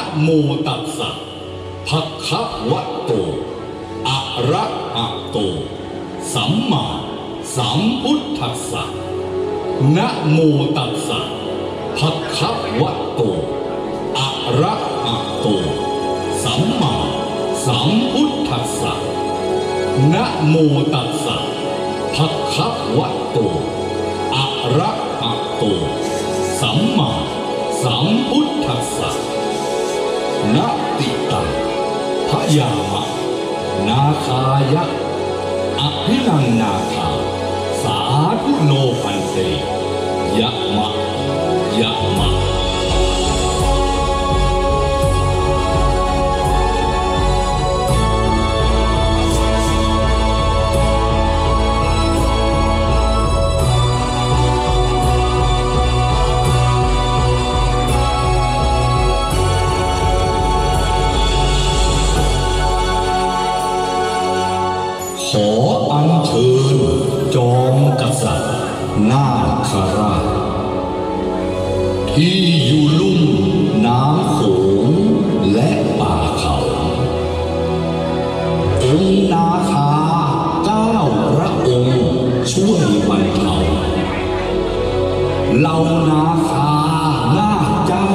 นะโมตัสสะภะคะวะโต อะระหะโต สัมมาสัมพุทธัสสะนะโมตัสสะภะคะวะโต อะระหะโต สัมมาสัมพุทธัสสะนะโมตัสสะภะคะวะโต อะระหะโต สัมมาสัมพุทธัสสะ นาติตังพยามะ นาคายะ อภินังนาคา สาธุโนพันเตยะมะ ยะมะ เราหล่านาคาหน้าเจ้า